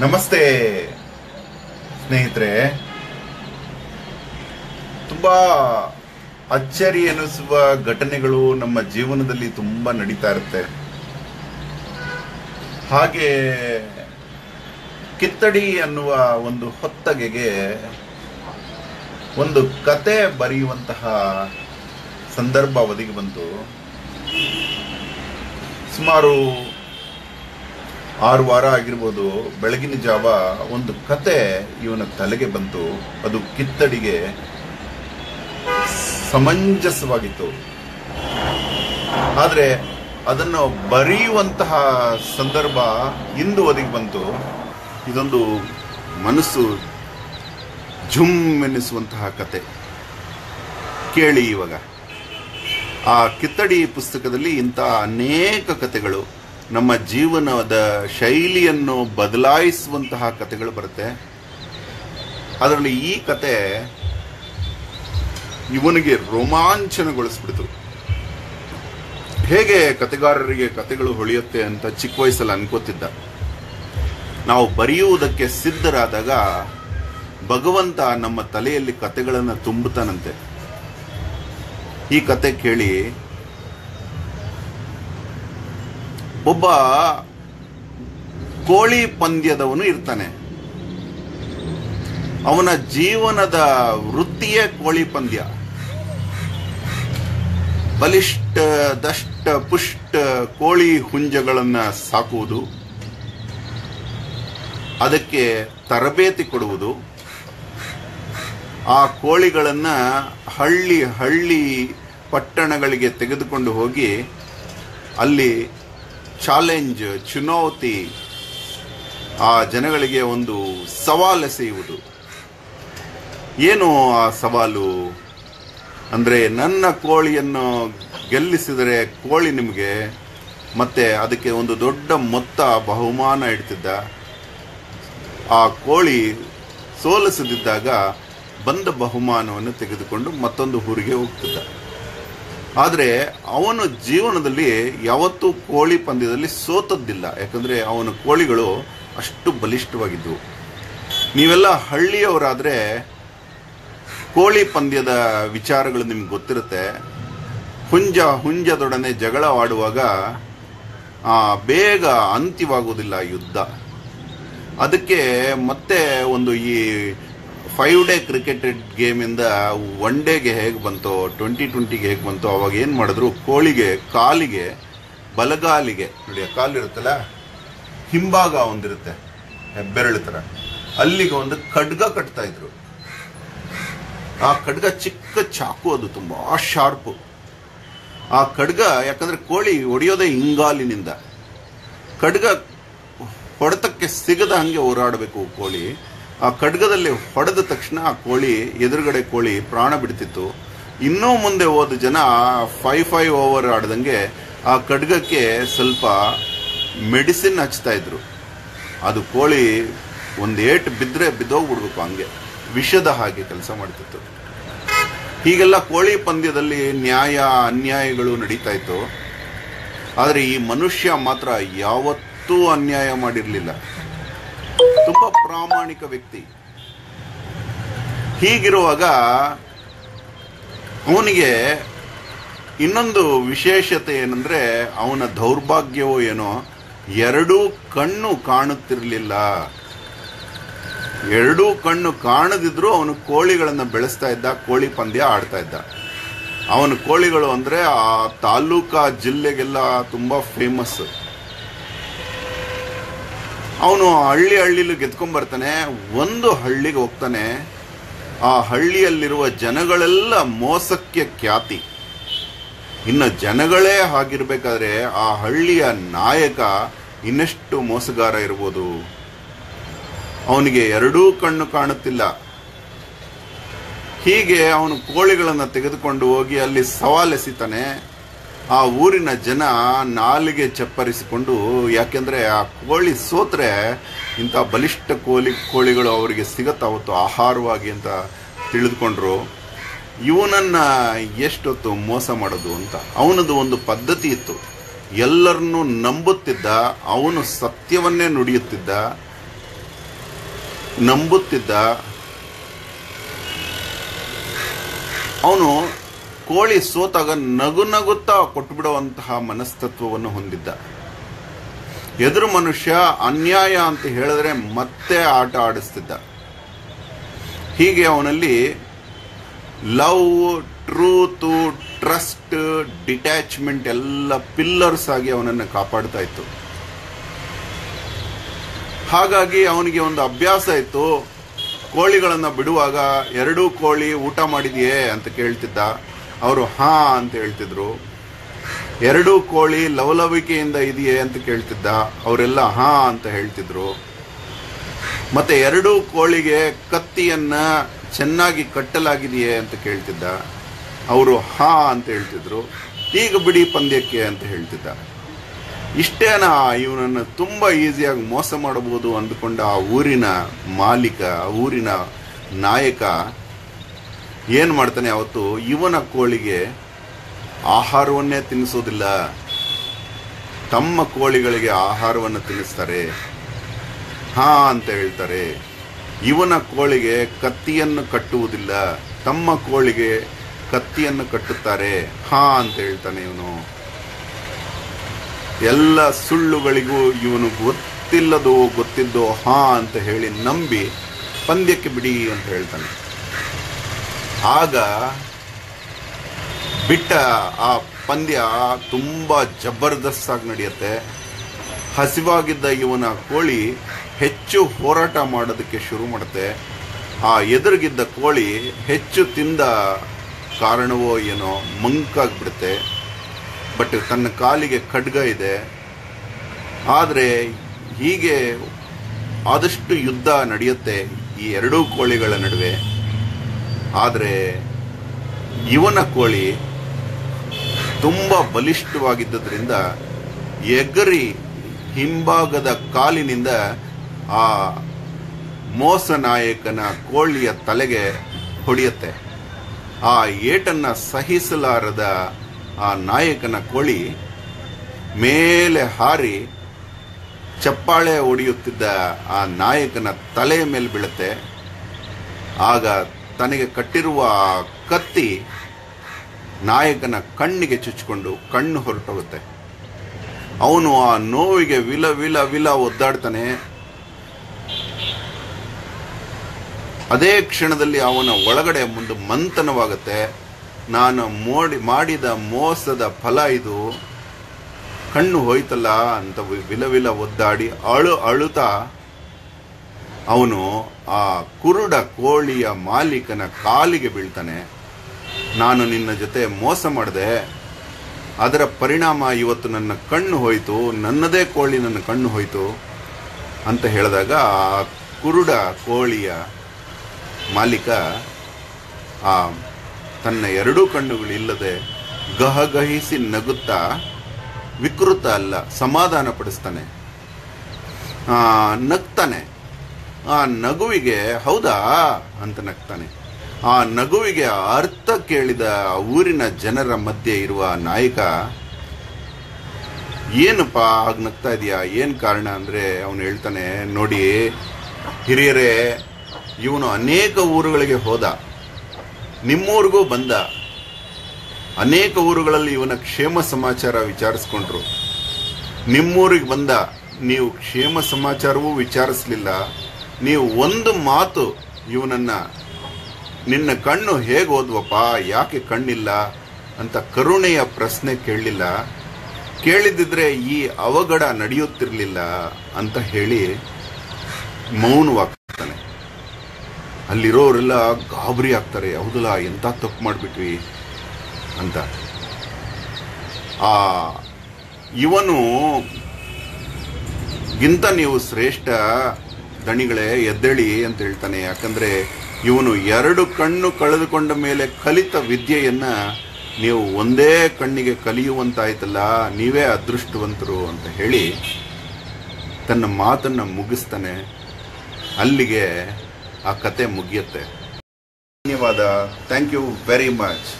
ನಮಸ್ತೆ, ಸ್ನೇಹಿತರೆ. ತುಂಬಾ ಅಚ್ಚರಿ ಎನಿಸುವ ಘಟನೆಗಳು ನಮ್ಮ ಜೀವನದಲ್ಲಿ ತುಂಬಾ ನಡೀತಾ ಇರುತ್ತೆ. ಹಾಗೆ ಕಿತ್ತಡಿ ಅನ್ನುವ ಒಂದು ಹೊತ್ತಗೆಗೆ ಒಂದು ಕತೆ ಬರೆಯುವಂತಹ ಸಂದರ್ಭ ಒದಗಿ ಬಂತು ಸುಮಾರು ಆರು ವಾರ ಆಗಿರ್ಬೋದು, ಬೆಳಗಿನ ಜಾವ ಒಂದು ಕತೆ ಇವನ ತಲೆಗೆ ಬಂತು. ಅದು ಕಿತ್ತಡಿಗೆ ಸಮಂಜಸವಾಗಿತ್ತು. ಆದರೆ ಅದನ್ನು ಬರೆಯುವಂತಹ ಸಂದರ್ಭ ಇಂದು ಒದಗಿ ಬಂತು. ಇದೊಂದು ಮನಸ್ಸು ಝುಮ್ ಎನ್ನಿಸುವಂತಹ ಕತೆ. ಕೇಳಿ ಇವಾಗ. ಆ ಕಿತ್ತಡಿ ಪುಸ್ತಕದಲ್ಲಿ ಇಂಥ ಅನೇಕ ಕತೆಗಳು. ನಮ್ಮ ಜೀವನದ ಶೈಲಿಯನ್ನು ಬದಲಾಯಿಸುವಂತಹ ಕತೆಗಳು ಬರುತ್ತೆ. ಅದರಲ್ಲಿ ಈ ಕತೆ ಇವನಿಗೆ ರೋಮಾಂಚನಗೊಳಿಸ್ಬಿಡ್ತು. ಹೇಗೆ ಕತೆಗಾರರಿಗೆ ಕತೆಗಳು ಹೊಳೆಯುತ್ತೆ ಅಂತ ಚಿಕ್ಕ ವಯಸ್ಸಲ್ಲಿ ಅನ್ಕೋತಿದ್ದ. ನಾವು ಬರೆಯುವುದಕ್ಕೆ ಸಿದ್ಧರಾದಾಗ ಭಗವಂತ ನಮ್ಮ ತಲೆಯಲ್ಲಿ ಕತೆಗಳನ್ನು ತುಂಬುತ್ತಾನಂತೆ. ಈ ಕತೆ ಕೇಳಿ ಒಬ್ಬ ಕೋಳಿ ಪಂದ್ಯದವನು ಇರ್ತಾನೆ. ಅವನ ಜೀವನದ ವೃತ್ತಿಯೇ ಕೋಳಿ ಪಂದ್ಯ. ಬಲಿಷ್ಠ, ದಷ್ಟ, ಪುಷ್ಟ ಕೋಳಿ ಹುಂಜಗಳನ್ನ ಸಾಕುವುದು, ಅದಕ್ಕೆ ತರಬೇತಿ ಕೊಡುವುದು, ಆ ಕೋಳಿಗಳನ್ನ ಹಳ್ಳಿ ಹಳ್ಳಿ ಪಟ್ಟಣಗಳಿಗೆ ತೆಗೆದುಕೊಂಡು ಹೋಗಿ ಅಲ್ಲಿ ಚಾಲೆಂಜ್, ಚುನೌತಿ ಆ ಜನಗಳಿಗೆ ಒಂದು ಸವಾಲು ಎಸೆಯುವುದು. ಏನು ಆ ಸವಾಲು? ಅಂದರೆ ನನ್ನ ಕೋಳಿಯನ್ನು ಗೆಲ್ಲಿಸಿದರೆ ಕೋಳಿ ನಿಮಗೆ, ಮತ್ತೆ ಅದಕ್ಕೆ ಒಂದು ದೊಡ್ಡ ಮೊತ್ತ ಬಹುಮಾನ ಇಡ್ತಿದ್ದ. ಆ ಕೋಳಿ ಸೋಲಿಸದಿದ್ದಾಗ ಬಂದ ಬಹುಮಾನವನ್ನು ತೆಗೆದುಕೊಂಡು ಮತ್ತೊಂದು ಊರಿಗೆ ಹೋಗ್ತಿದ್ದ. ಆದರೆ ಅವನ ಜೀವನದಲ್ಲಿ ಯಾವತ್ತೂ ಕೋಳಿ ಪಂದ್ಯದಲ್ಲಿ ಸೋತದ್ದಿಲ್ಲ. ಯಾಕಂದರೆ ಅವನ ಕೋಳಿಗಳು ಅಷ್ಟು ಬಲಿಷ್ಠವಾಗಿದ್ದವು ನೀವೆಲ್ಲ ಹಳ್ಳಿಯವರಾದರೆ ಕೋಳಿ ಪಂದ್ಯದ ವಿಚಾರಗಳು ನಿಮ್ಗೆ ಗೊತ್ತಿರುತ್ತೆ. ಹುಂಜ ಹುಂಜದೊಡನೆ ಜಗಳ ಆಡುವಾಗ ಆ, ಬೇಗ ಅಂತ್ಯವಾಗುವುದಿಲ್ಲ ಯುದ್ಧ. ಅದಕ್ಕೆ ಮತ್ತೆ ಒಂದು ಈ ಫೈವ್ ಡೇ ಕ್ರಿಕೆಟ್ ಗೇಮಿಂದ ಒನ್ ಡೇಗೆ ಹೇಗೆ ಬಂತೋ ಟ್ವೆಂಟಿ ಟ್ವೆಂಟಿಗೆ ಹೇಗೆ ಬಂತೋ, ಅವಾಗ ಏನು ಮಾಡಿದ್ರು? ಕೋಳಿಗೆ, ಕಾಲಿಗೆ, ಬಲಗಾಲಿಗೆ, ನೋಡಿ ಕಾಲಿರುತ್ತಲ್ಲ ಹಿಂಭಾಗ ಒಂದಿರುತ್ತೆ ಬೆರಳು ಥರ ಅಲ್ಲಿಗೆ ಒಂದು ಖಡ್ಗ ಕಟ್ತಾ ಇದ್ರು. ಆ ಖಡ್ಗ ಚಿಕ್ಕ ಚಾಕು ಅದು, ತುಂಬ ಶಾರ್ಪು ಆ ಖಡ್ಗ, ಯಾಕಂದರೆ ಕೋಳಿ ಹೊಡೆಯೋದೇ ಹಿಂಗಾಲಿನಿಂದ ಖಡ್ಗ ಹೊಡೆತಕ್ಕೆ ಸಿಗದ ಹಾಗೆ ಹೋರಾಡಬೇಕು ಕೋಳಿ. ಆ ಖಡ್ಗದಲ್ಲಿ ಹೊಡೆದ ತಕ್ಷಣ ಆ ಕೋಳಿ, ಎದುರುಗಡೆ ಕೋಳಿ ಪ್ರಾಣ ಬಿಡ್ತಿತ್ತು. ಇನ್ನೂ ಮುಂದೆ ಹೋದ ಜನ ಫೈವ್ ಫೈವ್ ಓವರ್ ಆಡ್ದಂಗೆ ಆ ಖಡ್ಗಕ್ಕೆ ಸ್ವಲ್ಪ ಮೆಡಿಸಿನ್ ಹಚ್ತಾ ಇದ್ರು. ಅದು ಕೋಳಿ ಒಂದು ಏಟ್ ಬಿದ್ದರೆ ಬಿದ್ದೋಗ್ಬಿಡ್ಬೇಕು ಹಂಗೆ. ವಿಷದ ಹಾಗೆ ಕೆಲಸ ಮಾಡ್ತಿತ್ತು. ಹೀಗೆಲ್ಲ ಕೋಳಿ ಪಂದ್ಯದಲ್ಲಿ ನ್ಯಾಯ, ಅನ್ಯಾಯಗಳು ನಡೀತಾ ಇತ್ತು. ಆದರೆ ಈ ಮನುಷ್ಯ ಮಾತ್ರ ಯಾವತ್ತೂ ಅನ್ಯಾಯ ಮಾಡಿರಲಿಲ್ಲ. ತುಂಬಾ ಪ್ರಾಮಾಣಿಕ ವ್ಯಕ್ತಿ. ಹೀಗಿರುವಾಗ ಅವನಿಗೆ ಇನ್ನೊಂದು ವಿಶೇಷತೆ ಏನಂದ್ರೆ ಅವನ ದೌರ್ಭಾಗ್ಯವೋ ಏನೋ ಎರಡೂ ಕಣ್ಣು ಕಾಣುತ್ತಿರಲಿಲ್ಲ. ಎರಡೂ ಕಣ್ಣು ಕಾಣದಿದ್ರೂ ಅವನು ಕೋಳಿಗಳನ್ನು ಬೆಳೆಸ್ತಾ ಇದ್ದ, ಕೋಳಿ ಪಂದ್ಯ ಆಡ್ತಾ ಇದ್ದ. ಅವನ ಕೋಳಿಗಳು ಅಂದ್ರೆ ಆ ತಾಲೂಕಾ ಜಿಲ್ಲೆಗೆಲ್ಲ ತುಂಬಾ ಫೇಮಸ್ ಅವನು ಹಳ್ಳಿ ಹಳ್ಳಿಲು ಗೆದ್ಕೊಂಡ್ ಬರ್ತಾನೆ. ಒಂದು ಹಳ್ಳಿಗೆ ಹೋಗ್ತಾನೆ. ಆ ಹಳ್ಳಿಯಲ್ಲಿರುವ ಜನಗಳೆಲ್ಲ ಮೋಸಕ್ಕೆ ಖ್ಯಾತಿ. ಇನ್ನು ಜನಗಳೇ ಆಗಿರ್ಬೇಕಾದ್ರೆ ಆ ಹಳ್ಳಿಯ ನಾಯಕ ಇನ್ನೆಷ್ಟು ಮೋಸಗಾರ ಇರ್ಬೋದು? ಅವನಿಗೆ ಎರಡೂ ಕಣ್ಣು ಕಾಣುತ್ತಿಲ್ಲ. ಹೀಗೆ ಅವನು ಕೋಳಿಗಳನ್ನು ತೆಗೆದುಕೊಂಡು ಹೋಗಿ ಅಲ್ಲಿ ಸವಾಲೆಸಿತಾನೆ. ಆ ಊರಿನ ಜನ ನಾಲಿಗೆ ಚಪ್ಪರಿಸಿಕೊಂಡು, ಯಾಕೆಂದರೆ ಆ ಕೋಳಿ ಸೋತ್ರೆ ಇಂಥ ಬಲಿಷ್ಠ ಕೋಳಿ ಕೋಳಿಗಳು ಅವರಿಗೆ ಸಿಗತ್ತಾವತ್ತು ಆಹಾರವಾಗಿ ಅಂತ ತಿಳಿದುಕೊಂಡ್ರು. ಇವನನ್ನು ಎಷ್ಟೊತ್ತು ಮೋಸ ಮಾಡೋದು ಅಂತ. ಅವನದು ಒಂದು ಪದ್ಧತಿ ಇತ್ತು. ಎಲ್ಲರನ್ನೂ ನಂಬುತ್ತಿದ್ದ, ಅವನು ಸತ್ಯವನ್ನೇ ನುಡಿಯುತ್ತಿದ್ದ, ನಂಬುತ್ತಿದ್ದ. ಅವನು ಕೋಳಿ ಸೋತಾಗ ನಗು ನಗುತ್ತಾ ಕೊಟ್ಟುಬಿಡುವಂತಹ ಮನಸ್ತತ್ವವನ್ನು ಹೊಂದಿದ್ದ. ಎದುರು ಮನುಷ್ಯ ಅನ್ಯಾಯ ಅಂತ ಹೇಳಿದ್ರೆ ಮತ್ತೆ ಆಟ ಆಡಿಸ್ತಿದ್ದ. ಹೀಗೆ ಅವನಲ್ಲಿ ಲವ್, ಟ್ರೂತು, ಟ್ರಸ್ಟ್, ಡಿಟ್ಯಾಚ್ಮೆಂಟ್ ಎಲ್ಲ ಪಿಲ್ಲರ್ಸ್ ಆಗಿ ಅವನನ್ನು ಕಾಪಾಡ್ತಾ ಇತ್ತು. ಹಾಗಾಗಿ ಅವನಿಗೆ ಒಂದು ಅಭ್ಯಾಸ ಇತ್ತು. ಕೋಳಿಗಳನ್ನು ಬಿಡುವಾಗ, ಎರಡೂ ಕೋಳಿ ಊಟ ಮಾಡಿದೆಯೇ? ಅಂತ ಕೇಳ್ತಿದ್ದ. ಅವರು ಹಾ ಅಂತ ಹೇಳ್ತಿದ್ರು. ಎರಡೂ ಕೋಳಿ ಲವಲವಿಕೆಯಿಂದ ಇದೆಯೇ ಅಂತ ಕೇಳ್ತಿದ್ದ. ಅವರೆಲ್ಲ ಹಾ ಅಂತ ಹೇಳ್ತಿದ್ರು. ಮತ್ತೆ ಎರಡೂ ಕೋಳಿಗೆ ಕತ್ತಿಯನ್ನ ಚೆನ್ನಾಗಿ ಕಟ್ಟಲಾಗಿದೆಯೇ ಅಂತ ಕೇಳ್ತಿದ್ದ. ಅವರು ಹಾ ಅಂತ ಹೇಳ್ತಿದ್ರು. ಈಗ ಬಿಡಿ ಪಂದ್ಯಕ್ಕೆ ಅಂತ ಹೇಳ್ತಿದ್ದ. ಇಷ್ಟೇನಾ ಇವನನ್ನು ತುಂಬ ಈಸಿಯಾಗಿ ಮೋಸ ಮಾಡಬಹುದು ಅಂದುಕೊಂಡ ಆ ಊರಿನ ಮಾಲೀಕ, ಆ ಊರಿನ ನಾಯಕ ಏನು ಮಾಡ್ತಾನೆ ಅವತ್ತು? ಇವನ ಕೋಳಿಗೆ ಆಹಾರವನ್ನೇ ತಿನ್ನಿಸೋದಿಲ್ಲ. ತಮ್ಮ ಕೋಳಿಗಳಿಗೆ ಆಹಾರವನ್ನು ತಿನ್ನಿಸ್ತಾರೆ. ಹಾ ಅಂತ ಹೇಳ್ತಾರೆ. ಇವನ ಕೋಳಿಗೆ ಕತ್ತಿಯನ್ನು ಕಟ್ಟುವುದಿಲ್ಲ. ತಮ್ಮ ಕೋಳಿಗೆ ಕತ್ತಿಯನ್ನು ಕಟ್ಟುತ್ತಾರೆ. ಹಾ ಅಂತ ಹೇಳ್ತಾನೆ ಇವನು. ಎಲ್ಲ ಸುಳ್ಳುಗಳಿಗೂ ಇವನು ಗೊತ್ತಿಲ್ಲದೋ ಗೊತ್ತಿದ್ದೋ ಹಾ ಅಂತ ಹೇಳಿ ನಂಬಿ ಪಂದ್ಯಕ್ಕೆ ಬಿಡಿ ಅಂತ ಹೇಳ್ತಾನೆ. ಆಗ ಬಿಟ್ಟ ಆ ಪಂದ್ಯ ತುಂಬ ಜಬರ್ದಸ್ತಾಗಿ ನಡೆಯುತ್ತೆ. ಹಸಿವಾಗಿದ್ದ ಇವನ ಕೋಳಿ ಹೆಚ್ಚು ಹೋರಾಟ ಮಾಡೋದಕ್ಕೆ ಶುರು ಮಾಡುತ್ತೆ. ಆ ಎದುರಿಗಿದ್ದ ಕೋಳಿ ಹೆಚ್ಚು ತಿಂದ ಕಾರಣವೋ ಏನೋ ಮಂಕಾಗ್ಬಿಡುತ್ತೆ. ಬಟ್ ತನ್ನ ಕಾಲಿಗೆ ಖಡ್ಗ ಇದೆ. ಆದರೆ ಹೀಗೆ ಆದಷ್ಟು ಯುದ್ಧ ನಡೆಯುತ್ತೆ ಈ ಎರಡೂ ಕೋಳಿಗಳ ನಡುವೆ. ಆದರೆ ಇವನ ಕೋಳಿ ತುಂಬ ಬಲಿಷ್ಠವಾಗಿದ್ದರಿಂದ ಎಗರಿ ಹಿಂಭಾಗದ ಕಾಲಿನಿಂದ ಆ ಮೋಸ ನಾಯಕನ ಕೋಳಿಯ ತಲೆಗೆ ಹೊಡೆಯುತ್ತೆ. ಆ ಏಟನ್ನ ಸಹಿಸಲಾರದ ಆ ನಾಯಕನ ಕೋಳಿ ಮೇಲೆ ಹಾರಿ ಚಪ್ಪಾಳೆ ಹೊಡೆಯುತ್ತಿದ್ದ ಆ ನಾಯಕನ ತಲೆಯ ಮೇಲೆ ಬೀಳುತ್ತೆ. ಆಗ ತನಗೆ ಕಟ್ಟಿರುವ ಕತ್ತಿ ನಾಯಕನ ಕಣ್ಣಿಗೆ ಚುಚ್ಚಿಕೊಂಡು ಕಣ್ಣು ಹೊರಟೋಗುತ್ತೆ ಅವನು ಆ ನೋವಿಗೆ ವಿಲ ವಿಲ ವಿಲ ಒದ್ದಾಡ್ತಾನೆ. ಅದೇ ಕ್ಷಣದಲ್ಲಿ ಅವನ ಒಳಗಡೆ ಒಂದು ಮಂಥನವಾಗುತ್ತೆ. ನಾನು ಮೋಡಿ ಮಾಡಿದ ಮೋಸದ ಫಲ ಇದು. ಕಣ್ಣು ಹೋಯ್ತಲ್ಲ ಅಂತ ವಿಲ ವಿಲ ಒದ್ದಾಡಿ ಅಳು ಅಳುತ್ತಾ ಅವನು ಆ ಕುರುಡ ಕೋಳಿಯ ಮಾಲೀಕನ ಕಾಲಿಗೆ ಬೀಳ್ತಾನೆ. ನಾನು ನಿನ್ನ ಜೊತೆ ಮೋಸ ಮಾಡಿದೆ. ಅದರ ಪರಿಣಾಮ ಇವತ್ತು ನನ್ನ ಕಣ್ಣು ಹೋಯಿತು. ನನ್ನದೇ ಕೋಳಿ ನನ್ನ ಕಣ್ಣು ಹೋಯಿತು ಅಂತ ಹೇಳಿದಾಗ ಆ ಕುರುಡ ಕೋಳಿಯ ಮಾಲೀಕ ಆ ತನ್ನ ಎರಡೂ ಕಣ್ಣುಗಳಿಲ್ಲದೆ ಗಹಗಹಿಸಿ ನಗುತ್ತಾ ವಿಕೃತ ಅಲ್ಲ ಸಮಾಧಾನ ಪಡಿಸ್ತಾನೆ ನಗ್ತಾನೆ. ಆ ನಗುವಿಗೆ, ಹೌದಾ? ಅಂತ ನಗ್ತಾನೆ. ಆ ನಗುವಿಗೆ ಅರ್ಥ ಕೇಳಿದ ಊರಿನ ಜನರ ಮಧ್ಯೆ ಇರುವ ನಾಯಕ, ಏನಪ್ಪ ಹಾಗೆ ನಗ್ತಾ ಇದೆಯಾ? ಏನು ಕಾರಣ? ಅಂದರೆ ಅವನು ಹೇಳ್ತಾನೆ, ನೋಡಿ, ಹಿರಿಯರೇ, ಇವನು ಅನೇಕ ಊರುಗಳಿಗೆ ಹೋದ. ನಿಮ್ಮೂರಿಗೂ ಬಂದ. ಅನೇಕ ಊರುಗಳಲ್ಲಿ ಇವನ ಕ್ಷೇಮ ಸಮಾಚಾರ ವಿಚಾರಿಸ್ಕೊಂಡ್ರು. ನಿಮ್ಮೂರಿಗೆ ಬಂದ. ನೀವು ಕ್ಷೇಮ ಸಮಾಚಾರವೂ ವಿಚಾರಿಸಲಿಲ್ಲ. ನೀವು ಒಂದು ಮಾತು ಇವನನ್ನು, ನಿನ್ನ ಕಣ್ಣು ಹೇಗೆ ಓದ್ವಪ್ಪ? ಯಾಕೆ ಕಣ್ಣಿಲ್ಲ? ಅಂತ ಕರುಣೆಯ ಪ್ರಶ್ನೆ ಕೇಳಲಿಲ್ಲ. ಕೇಳಿದ್ದಿದ್ರೆ ಈ ಅವಘಡ ನಡೆಯುತ್ತಿರಲಿಲ್ಲ ಅಂತ ಹೇಳಿ ಮೌನವಾಗ್ತಾನೆ ಅಲ್ಲಿರೋರೆಲ್ಲ ಗಾಬರಿ ಆಗ್ತಾರೆ. ಹೌದಲ್ಲ ಎಂಥ ತಪ್ಪು ಮಾಡಿಬಿಟ್ವಿ? ಅಂತ. ಆ, ಇವನು, ಗಿಂತ ನೀವು ಶ್ರೇಷ್ಠ ದಣಿಗಳೇ, ಎದ್ದೇಳಿ ಅಂತ ಹೇಳ್ತಾನೆ. ಯಾಕಂದರೆ ಇವನು ಎರಡು ಕಣ್ಣು ಕಳೆದುಕೊಂಡ ಮೇಲೆ ಕಲಿತ ವಿದ್ಯೆಯನ್ನು ನೀವು ಒಂದೇ ಕಣ್ಣಿಗೆ ಕಲಿಯುವಂತಾಯ್ತಲ್ಲ, ನೀವೇ ಅದೃಷ್ಟವಂತರು ಅಂತ ಹೇಳಿ ತನ್ನ ಮಾತನ್ನು ಮುಗಿಸ್ತಾನೆ. ಅಲ್ಲಿಗೆ ಆ ಕತೆ ಮುಗಿಯುತ್ತೆ. ಧನ್ಯವಾದ. Thank you very much.